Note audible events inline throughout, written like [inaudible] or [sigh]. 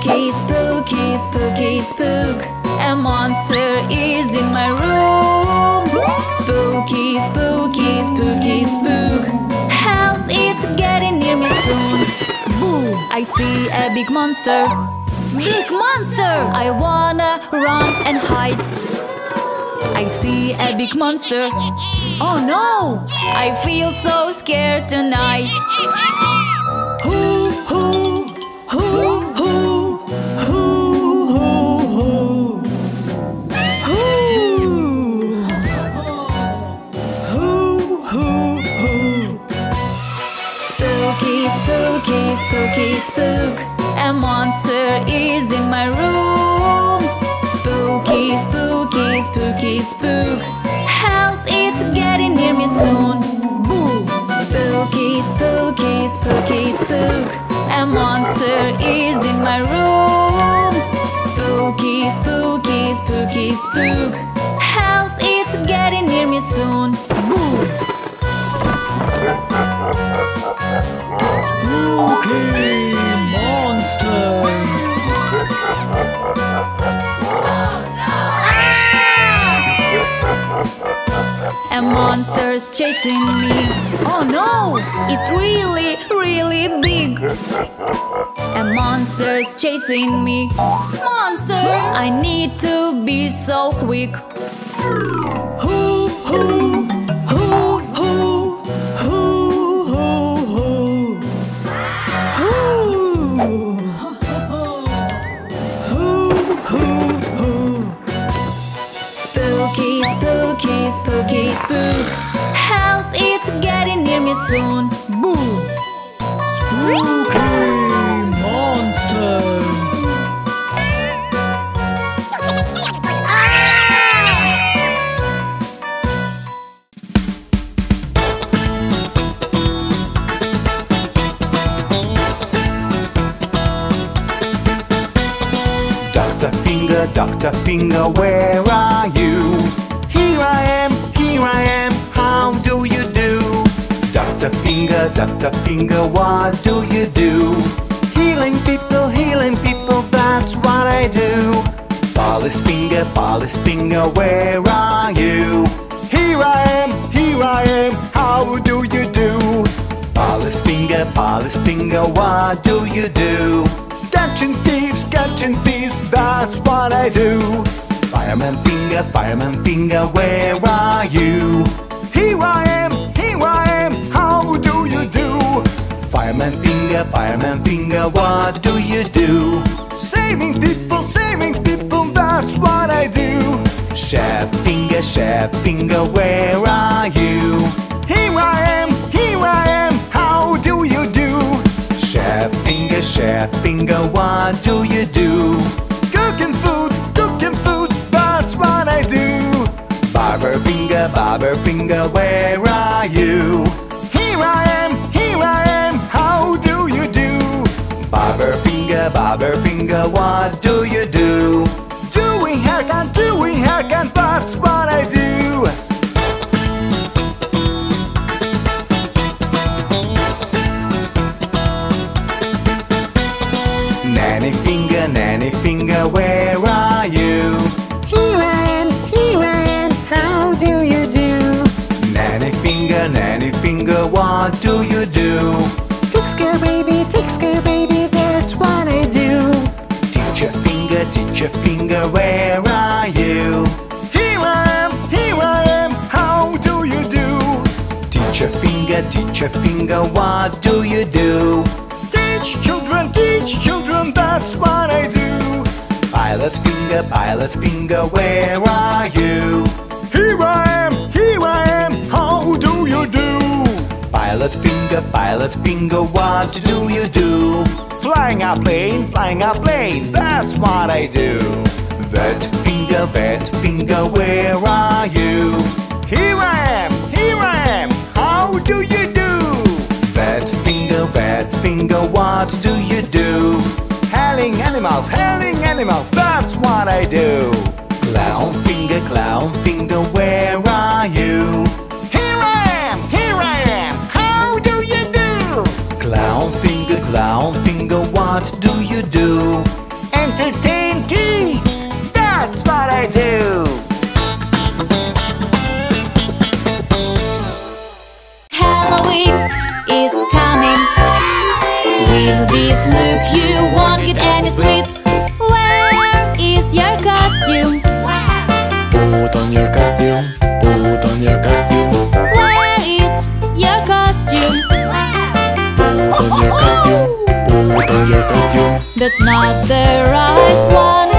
Spooky, spooky, spooky, spook. A monster is in my room. Spooky, spooky, spooky, spook. Help, it's getting near me soon. Boo! I see a big monster. Big monster! I wanna run and hide. I see a big monster. Oh no! I feel so scared tonight. Hoo, hoo, hoo, spook. A monster is in my room. Spooky, spooky, spooky, spook. Help, it's getting near me soon. Boo! Spooky, spooky, spooky, spook. A monster is in my room. Spooky, spooky, spooky, spook. Help, it's getting near me soon. Spooky monster. A monster's chasing me. Oh no! It's really, really big. A monster's chasing me. Monster! I need to be so quick. Help, it's getting near me soon. I do. Police Finger, Police Finger, where are you? Here I am, here I am, how do you do? Police Finger, Police Finger, what do you do? Catching thieves, catching thieves, that's what I do. Fireman finger, fireman finger, where are you? Here I am, Fireman finger, fireman finger, what do you do? Saving people, saving people, that's what I do. Chef finger, chef finger, where are you? Here I am, here I am, how do you do? Chef finger, chef finger, what do you do? Cooking food, cooking food, that's what I do. Barber finger, barber finger, where are you? Barber finger, barber finger, what do you do? Doing haircut, doing haircut, that's what I do. Nanny finger, nanny finger, where are you? Here I am, here I am, how do you do? Nanny finger, nanny finger, what do you do? Take scare baby, take scare baby, teacher finger, where are you? Here I am, here I am, how do you do? Teacher finger, teacher finger, what do you do? Teach children, teach children, that's what I do. Pilot finger, pilot finger, where are you? Here I am, Pilot finger, pilot finger, what do you do? Flying a plane, flying a plane, that's what I do. That finger, that finger, where are you? Here I am, here I am, how do you do? That finger, that finger, what do you do? Hailing animals, hailing animals, that's what I do. Clown finger, clown finger, where are you? Clown finger, clown finger, what do you do? Entertain kids, that's what I do! Halloween is coming With this look you won't get any sweets your costume. That's not the right one.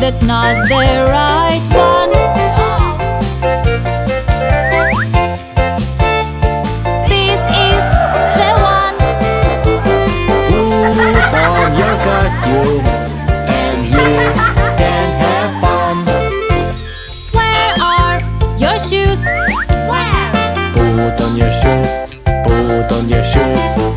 That's not the right one. This is the one. Put on your costume And you can have fun. Where are your shoes? Where? Put on your shoes. Put on your shoes.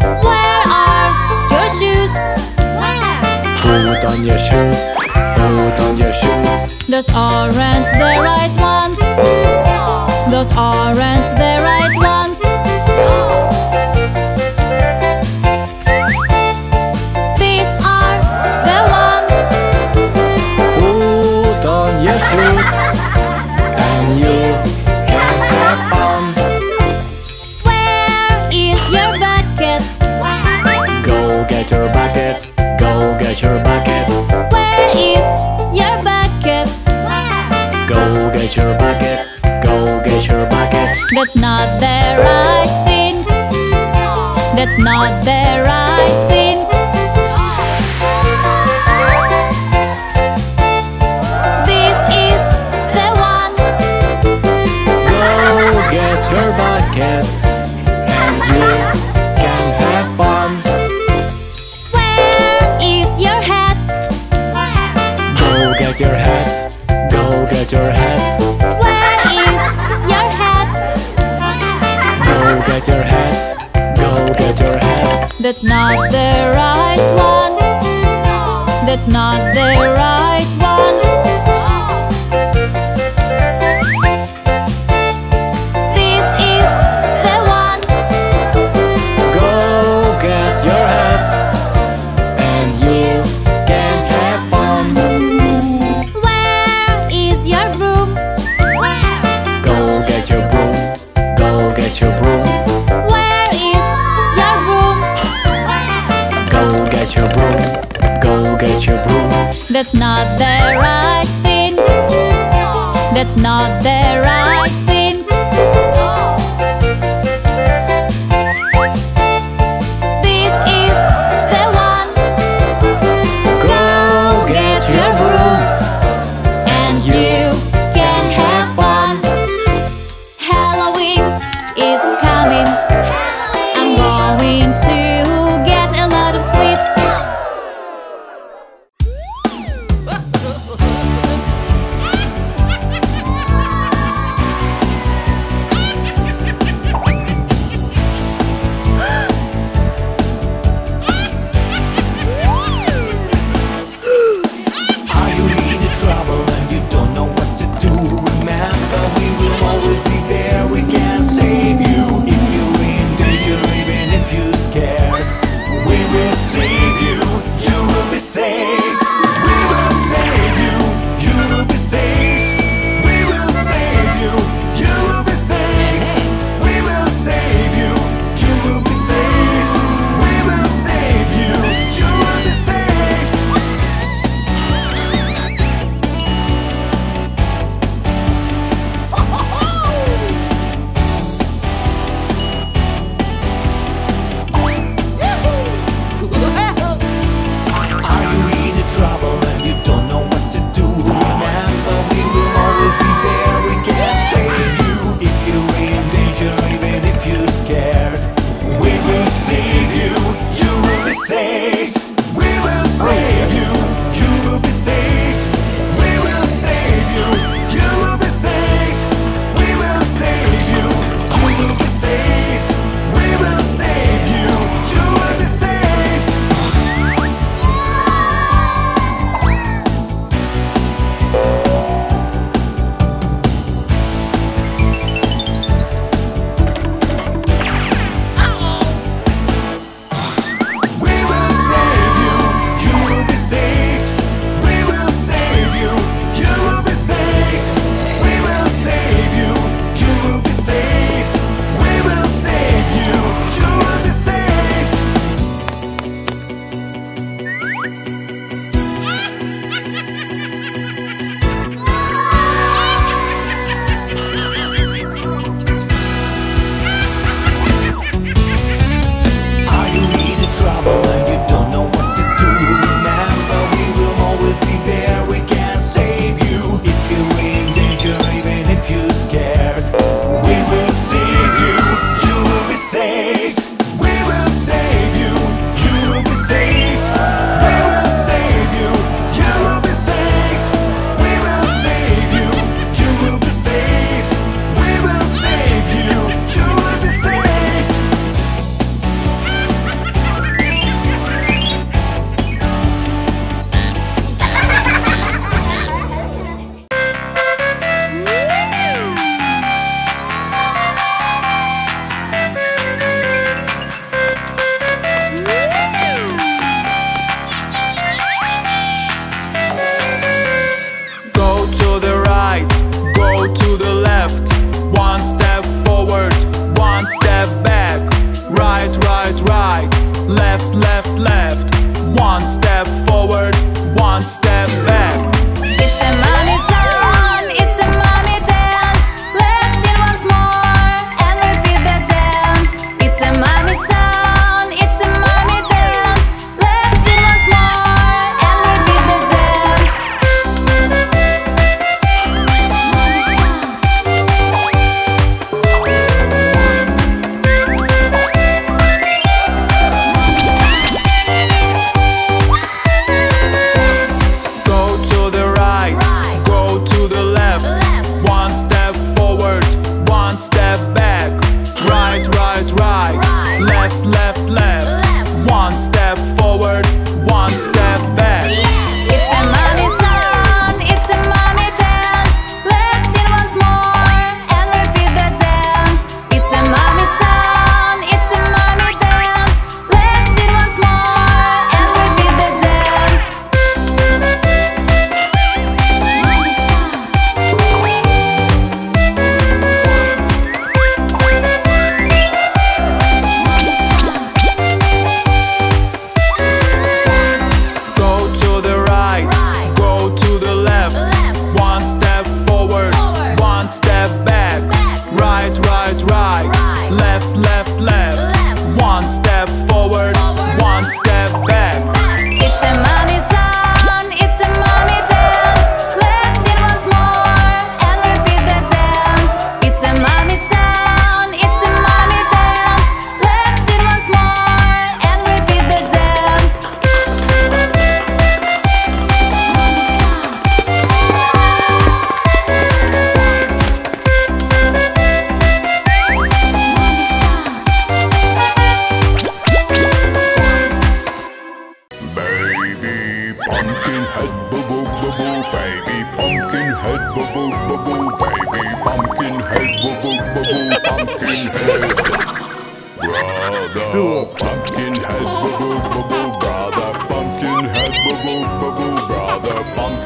on your shoes. Put on your shoes. Those aren't the right ones. Those aren't the right ones.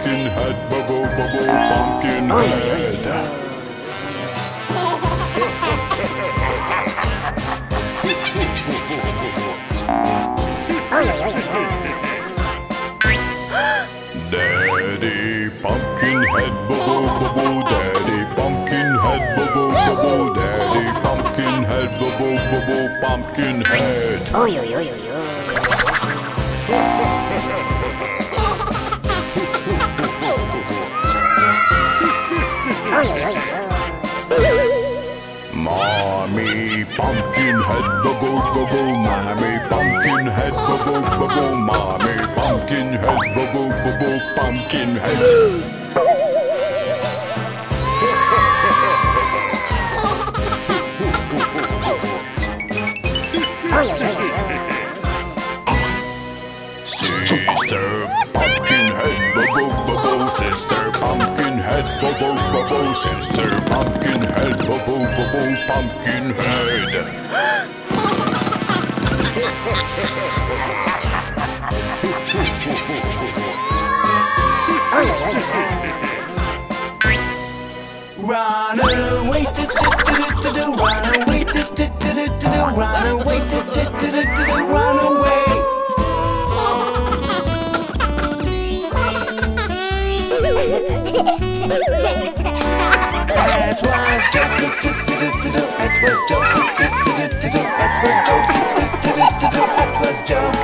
pumpkin head, bubble, bubble, pumpkin head. Daddy pumpkin head, bubble, bubble, daddy pumpkin head, bubble, bubble, daddy pumpkin head, bubble, bubble, pumpkin head. yo oy, oy, oy, oy. Pumpkinhead, go go go go, mommy. Pumpkinhead, go go go go, mommy. Pumpkinhead, go go go go, pumpkinhead. Sister Pumpkinhead, go go go go, Sister Pumpkinhead, go go go go, Sister Pumpkinhead, go go go go, Pumpkinhead been heard. run away, do to do do run away, do do do run away, do do do run away. That was just was joke. It was joke.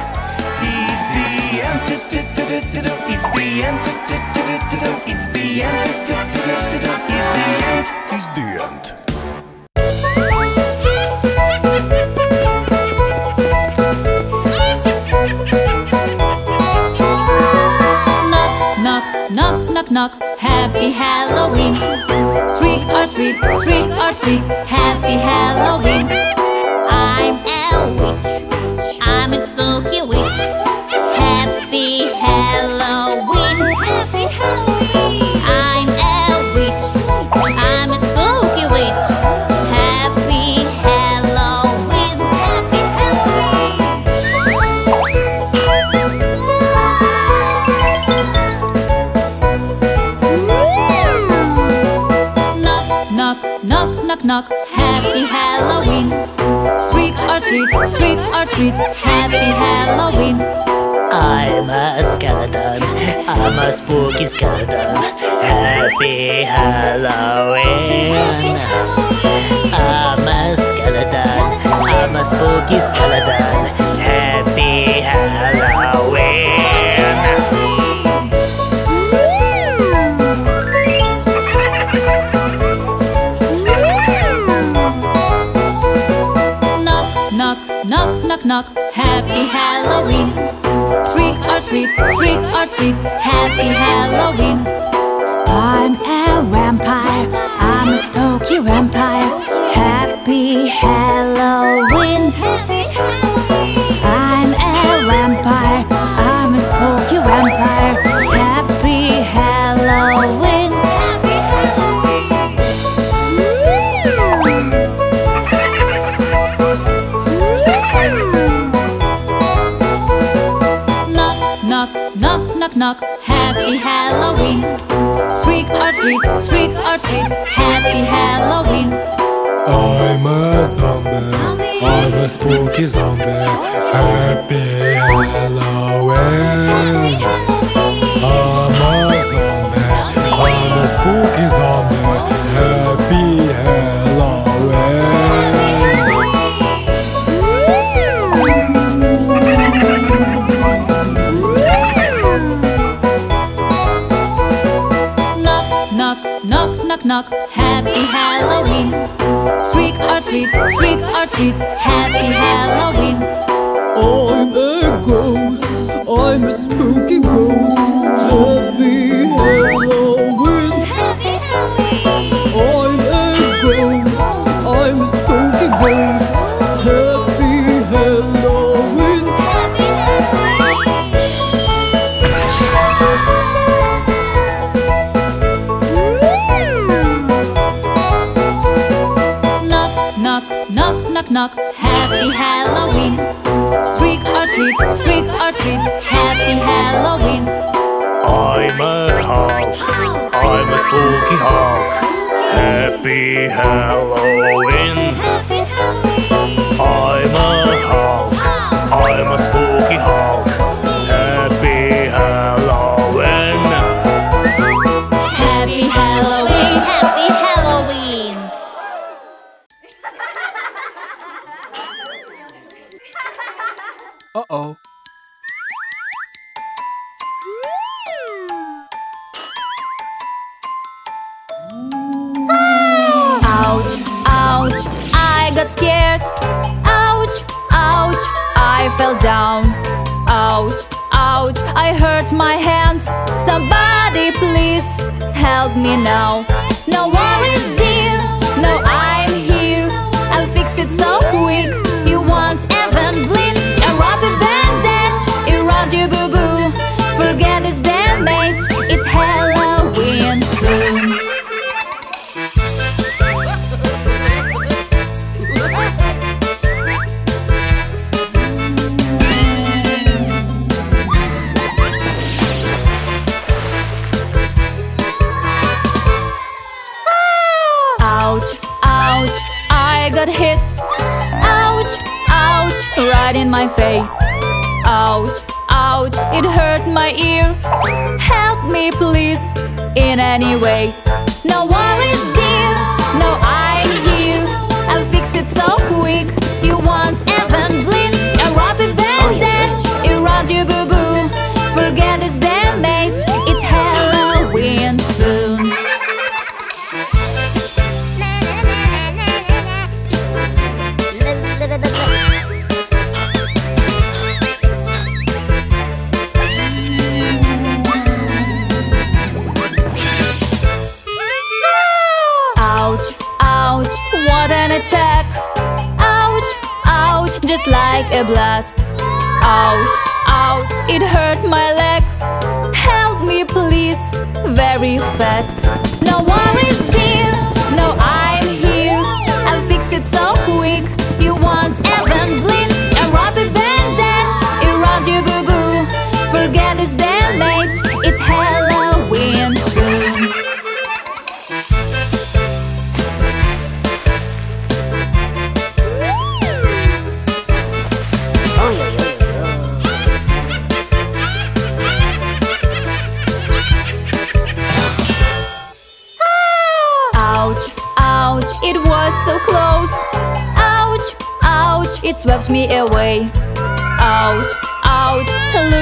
He's the antidote. It's the antidote. It's the antidote. It's the end. It's the end. Knock, knock, knock, knock, knock. Happy Halloween. Trick or treat, trick or treat, happy Halloween. knock. Happy Halloween. Trick or treat, trick or treat. Happy Halloween. I'm a skeleton. I'm a spooky skeleton. Happy Halloween. I'm a skeleton. I'm a spooky skeleton. Happy Halloween. Trick or treat, trick or treat. Happy Halloween. I'm a vampire. I'm a spooky vampire. Knock, knock, knock, knock. Happy Halloween. Trick or treat, trick or treat. Happy Halloween. I'm a zombie. I'm a spooky zombie. Happy Halloween. I'm a zombie. I'm a spooky zombie. Knock. Happy Halloween. Trick or treat, trick or treat. Happy Halloween. I'm a ghost. I'm a spooky ghost. Happy Halloween. Happy Halloween. I'm a ghost. I'm a spooky ghost. Knock. Happy Halloween. Trick or treat, trick or treat. Happy Halloween. I'm a Hulk. I'm a spooky Hulk. Happy Halloween. I'm a Hulk. I'm a in my face. Ouch, ouch, it hurt my ear. Help me, please, in any ways. No worries, dear. No, I'm here. I'll fix it so quick. A blast. Ouch, ouch, it hurt my leg. Help me, please, very fast. No worries, dear. No, I'm here. I'll fix it so quick. You won't even bleed. A rubber bandage around your boo boo. Forget its damage.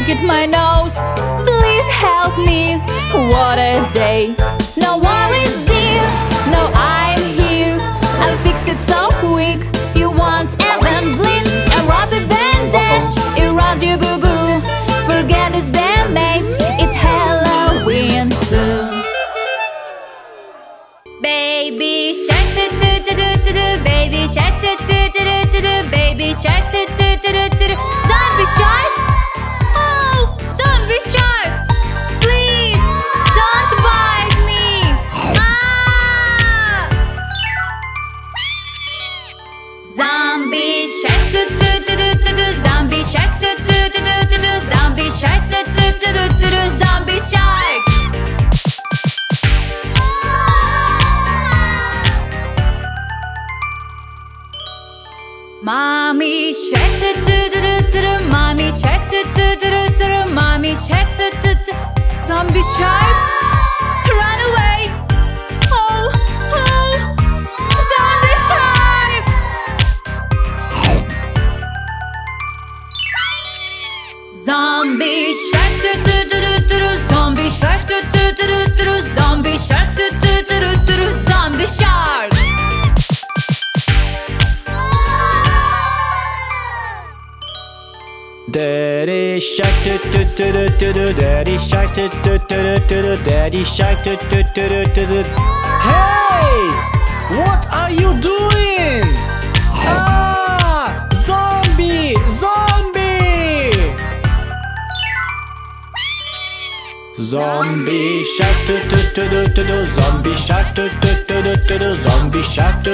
Look at my nose. Please help me. What a day. No worries, dear. No, I'm here. I'll fix it so quick. You want even bleed a rubber bandage around your boo boo. Forget it's damage. It's Halloween soon. Baby shark do do do do do do baby shark do do do do do baby shark do do do do do do zombie shark shark do do do do do do zombie shark Mommy shark do do do do do do Mommy shark do do do do do do Mommy shark do do do Zombie shark do do Daddy shark Daddy shark Hey! What are you doing? Ah! Zombie! Zombie! Zombie shark Zombie shark Zombie shark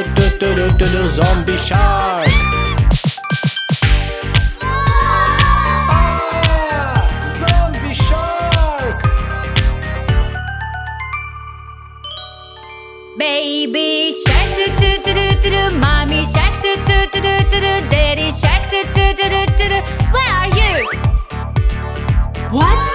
Zombie shark Mommy shark Daddy shark Where are you? What?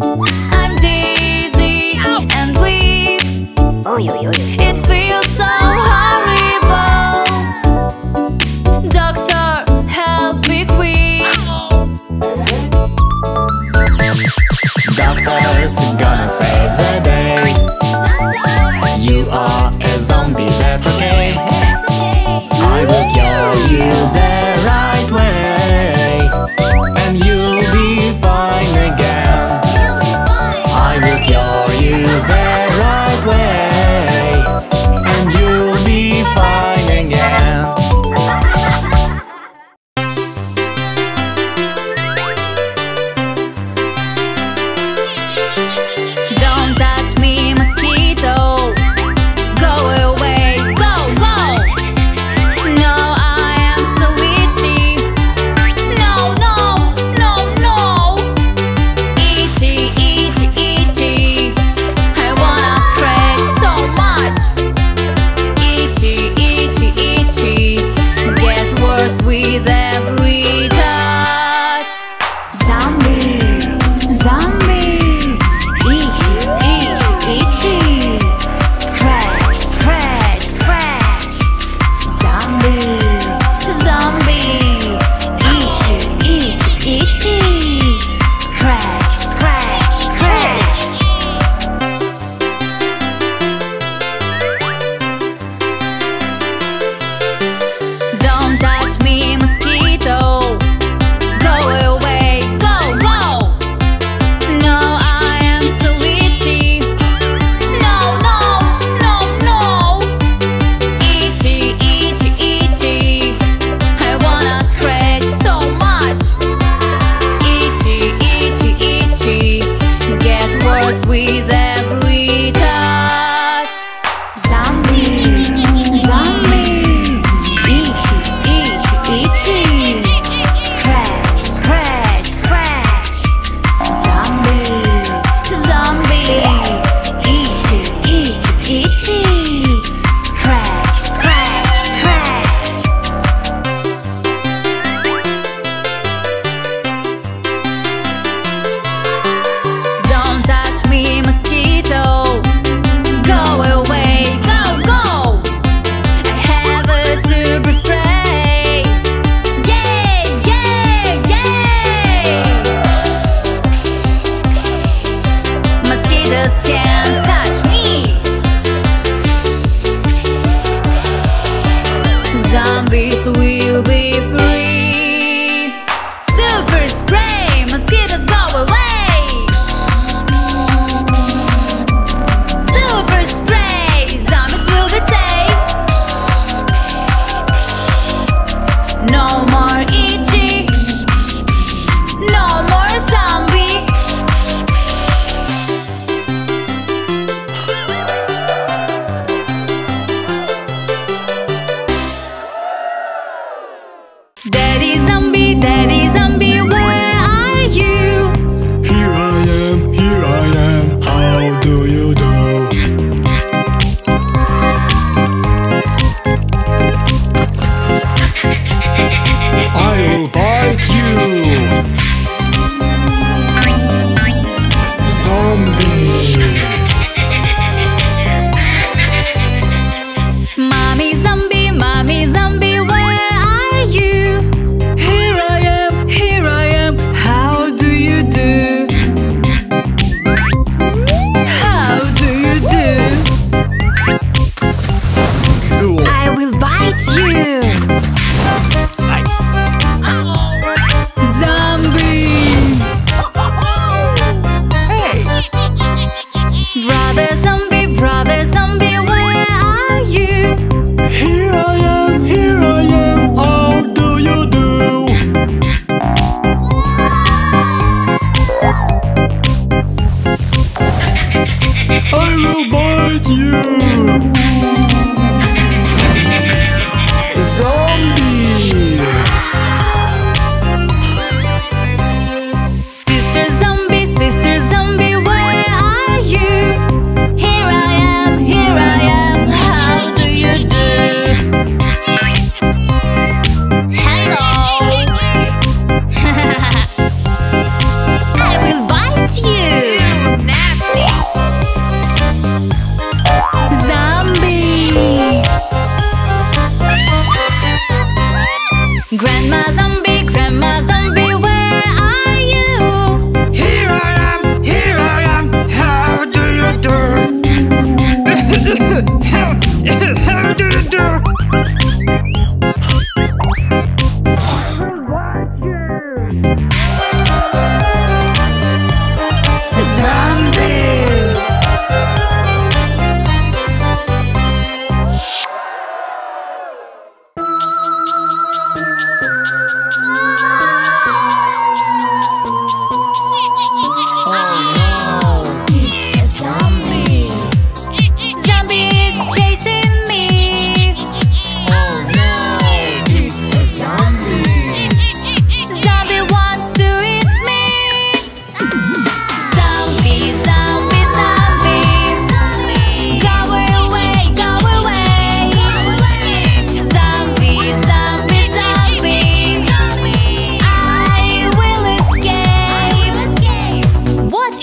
I'm dizzy and weak. It feels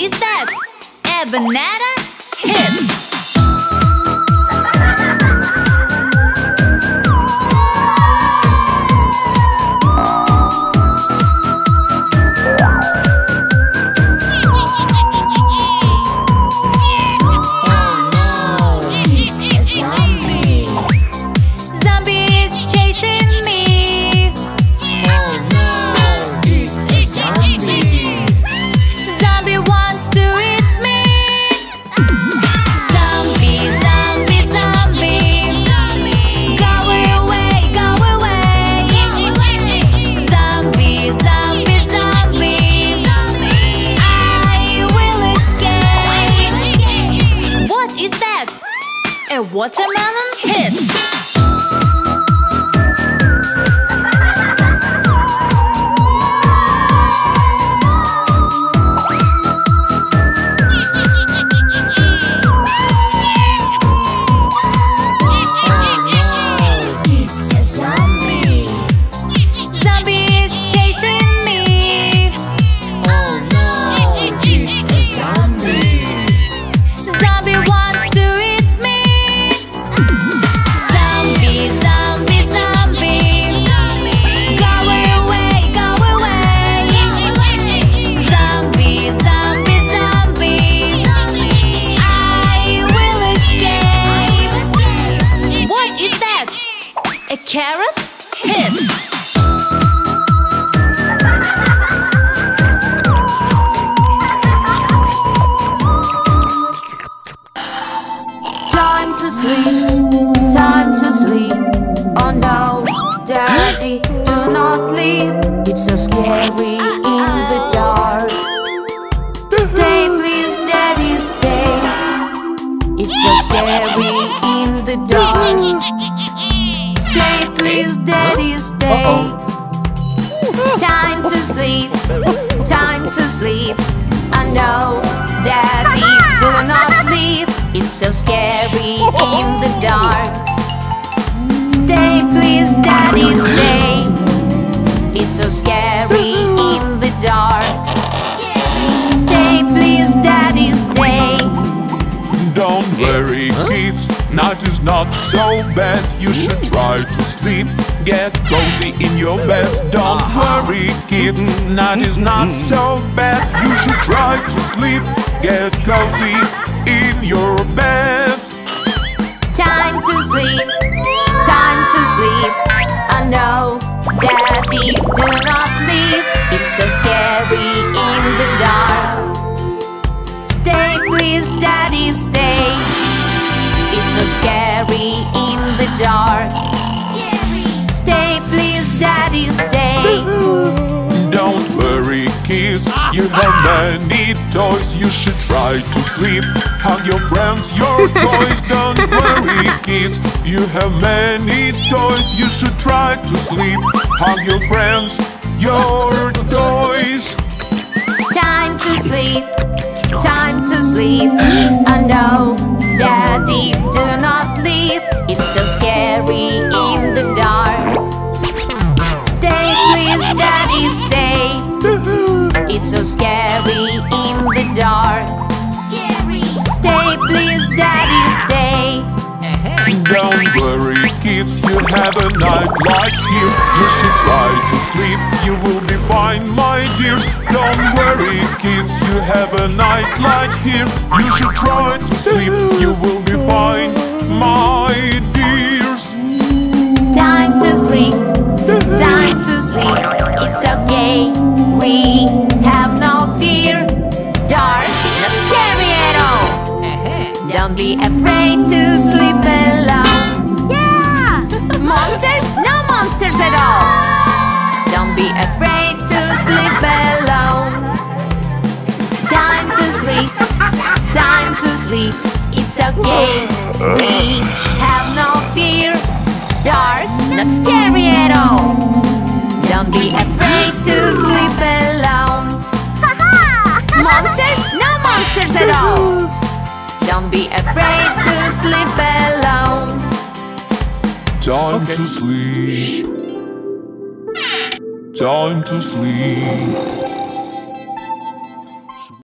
is that? A banana? Hit! don't worry, kids. Night is not so bad. You should try to sleep. Get cozy in your bed. Don't ah. worry, kid. Night is not so bad. You should try to sleep. Get cozy in your bed. Time to sleep. Time to sleep. I oh, know, Daddy, do not leave. It's so scary in the dark stay, please daddy stay. It's so scary in the dark. Stay, please daddy stay. [laughs] Don't worry kids, you have many toys. You should try to sleep, hug your friends, your [laughs] toys. Don't worry kids, you have many toys. You should try to sleep, hug your friends, your toys. Time to sleep sleep. And no, Daddy, do not leave. It's so scary in the dark. Stay, please, Daddy, stay. It's so scary in the dark. Stay, please, Daddy, stay. Don't worry, have a night light here. You should try to sleep, you will be fine, my dear Don't worry, kids, you have a night light here. You should try to sleep, you will be fine, my dears. Time to sleep, time to sleep. It's okay, we have no fear. Dark, not scary at all. [laughs] Don't be afraid to sleep alone. Monsters at all. Don't be afraid to sleep alone. Time to sleep, time to sleep. It's okay, we have no fear. Dark, not scary at all. Don't be afraid to sleep alone. [laughs] Monsters? No monsters at all. Don't be afraid to sleep alone. Time to sleep. Time to sleep.